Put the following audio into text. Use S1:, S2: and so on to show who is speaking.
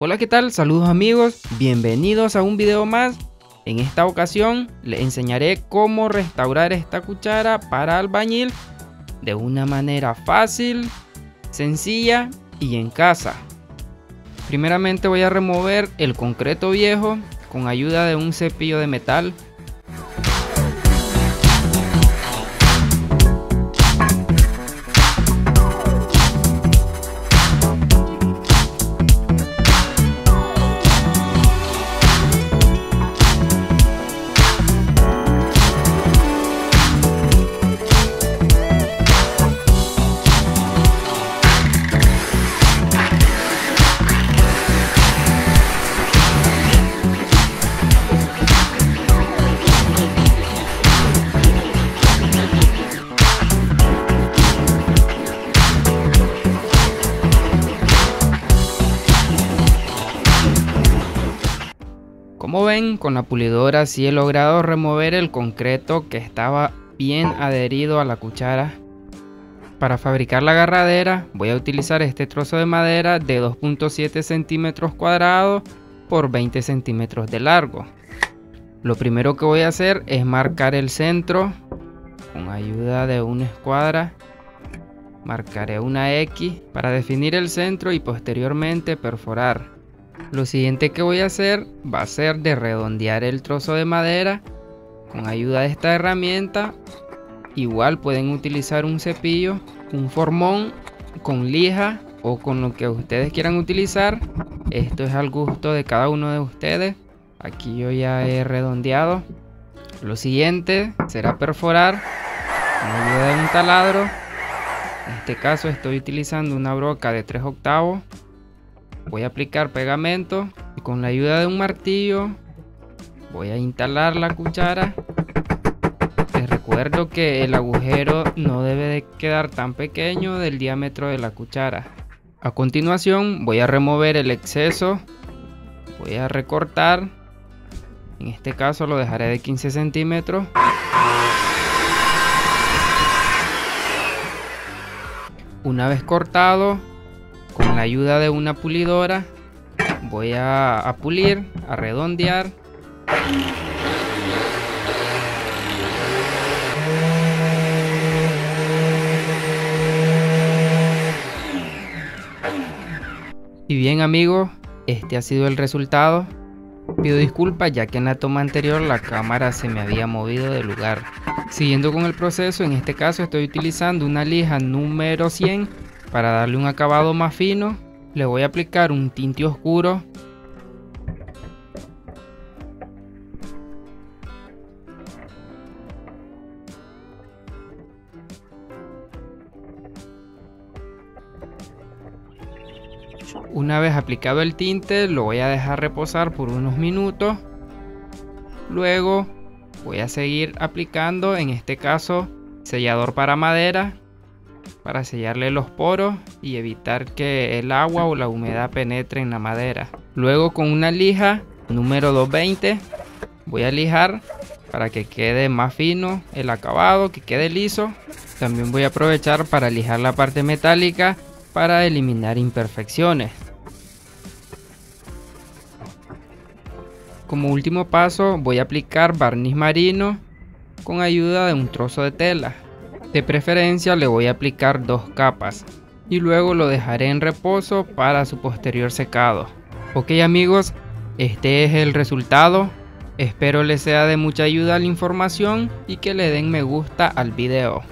S1: Hola, ¿qué tal? Saludos amigos, bienvenidos a un video más. En esta ocasión les enseñaré cómo restaurar esta cuchara para albañil de una manera fácil, sencilla y en casa. Primeramente voy a remover el concreto viejo con ayuda de un cepillo de metal Como ven, con la pulidora sí he logrado remover el concreto que estaba bien adherido a la cuchara. Para fabricar la agarradera voy a utilizar este trozo de madera de 2.7 centímetros cuadrados por 20 centímetros de largo. Lo primero que voy a hacer es marcar el centro con ayuda de una escuadra. Marcaré una X para definir el centro y posteriormente perforar. Lo siguiente que voy a hacer va a ser de redondear el trozo de madera con ayuda de esta herramienta. Igual pueden utilizar un cepillo, un formón con lija o con lo que ustedes quieran utilizar. Esto es al gusto de cada uno de ustedes. Aquí yo ya he redondeado. Lo siguiente será perforar con ayuda de un taladro. En este caso estoy utilizando una broca de 3 octavos voy a aplicar pegamento y con la ayuda de un martillo voy a instalar la cuchara. Les recuerdo que el agujero no debe de quedar tan pequeño del diámetro de la cuchara. A continuación voy a remover el exceso voy a recortar. En este caso lo dejaré de 15 centímetros. Una vez cortado la ayuda de una pulidora voy a, pulir, a redondear. Y bien amigos, este ha sido el resultado. Pido disculpas ya que en la toma anterior la cámara se me había movido de lugar. Siguiendo con el proceso, en este caso estoy utilizando una lija número 100 para darle un acabado más fino, le voy a aplicar un tinte oscuro. Una vez aplicado el tinte, lo voy a dejar reposar por unos minutos. Luego voy a seguir aplicando, en este caso, sellador para madera para sellarle los poros y evitar que el agua o la humedad penetre en la madera. Luego con una lija número 220 voy a lijar para que quede más fino el acabado, que quede liso. También voy a aprovechar para lijar la parte metálica para eliminar imperfecciones. Como último paso voy a aplicar barniz marino con ayuda de un trozo de tela. De preferencia le voy a aplicar dos capas y luego lo dejaré en reposo para su posterior secado. Ok amigos, este es el resultado. Espero les sea de mucha ayuda la información y que le den me gusta al video.